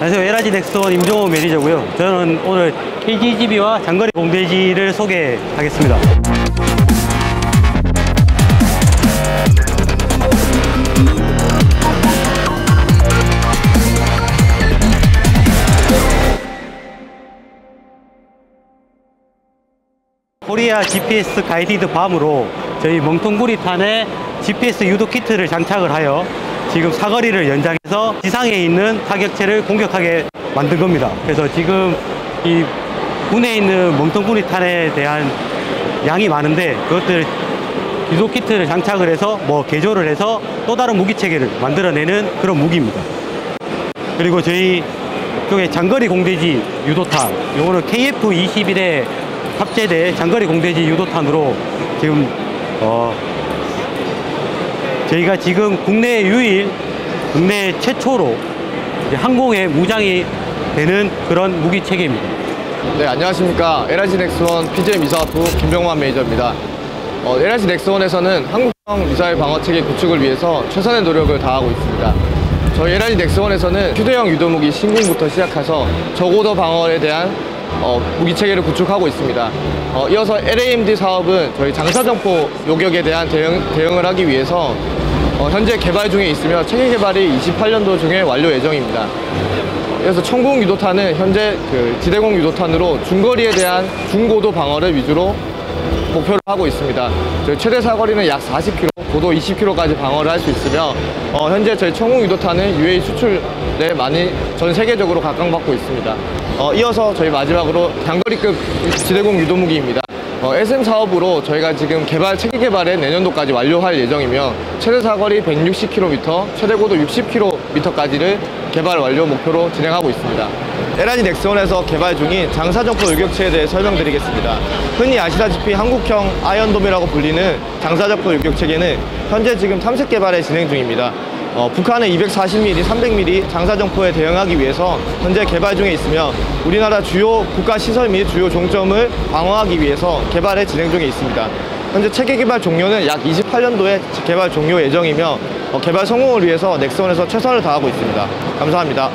안녕하세요. LIG 넥스원 임종호 매니저고요. 저는 오늘 KGGB와 장거리 공대지를 소개하겠습니다. 코리아 GPS 가이디드 밤으로 저희 멍텅구리탄에 GPS 유도 키트를 장착을 하여 지금 사거리를 연장해서 지상에 있는 타격체를 공격하게 만든 겁니다. 그래서 지금 이 군에 있는 멍텅구리 탄에 대한 양이 많은데 그것들 유도 키트를 장착을 해서 뭐 개조를 해서 또 다른 무기 체계를 만들어내는 그런 무기입니다. 그리고 저희 쪽에 장거리 공대지 유도탄 요거는 KF-21에 탑재된 장거리 공대지 유도탄으로 지금 어 저희가 지금 국내 유일 국내 최초로 항공에 무장이 되는 그런 무기 체계입니다. 네, 안녕하십니까. LG 넥스원 PJ 미사부 김병만 매니저입니다. 어, LG 넥스원에서는 한국형 미사일 방어 체계 구축을 위해서 최선의 노력을 다하고 있습니다. 저희 LG 넥스원에서는 휴대용 유도무기 신궁부터 시작해서 저고도 방어에 대한 어, 무기 체계를 구축하고 있습니다. 어, 이어서 LAMD 사업은 저희 장사정포 요격에 대한 대응, 대응을 하기 위해서 어, 현재 개발 중에 있으며 체계 개발이 28년도 중에 완료 예정입니다. 그래서 청공 유도탄은 현재 그 지대공 유도탄으로 중거리에 대한 중고도 방어를 위주로 목표를 하고 있습니다. 저희 최대 사거리는 약 40km, 고도 20km까지 방어를 할 수 있으며 어, 현재 저희 청공 유도탄은 UAE 수출에 많이 전 세계적으로 각광받고 있습니다. 어, 이어서 저희 마지막으로 장거리급 지대공 유도무기입니다. 어, L-SAM 사업으로 저희가 지금 개발 체계 개발에 내년도까지 완료할 예정이며 최대 사거리 160km, 최대 고도 60km까지를 개발 완료 목표로 진행하고 있습니다. LIG 넥스원에서 개발 중인 장사정포 요격체에 대해 설명드리겠습니다. 흔히 아시다시피 한국형 아이언돔이라고 불리는 장사정포 요격체계는 현재 지금 탐색 개발에 진행 중입니다. 어, 북한의 240mm, 300mm 장사정포에 대응하기 위해서 현재 개발 중에 있으며 우리나라 주요 국가 시설 및 주요 종점을 방어하기 위해서 개발에 진행 중에 있습니다. 현재 체계 개발 종료는 약 28년도에 개발 종료 예정이며 어, 개발 성공을 위해서 넥슨에서 최선을 다하고 있습니다. 감사합니다.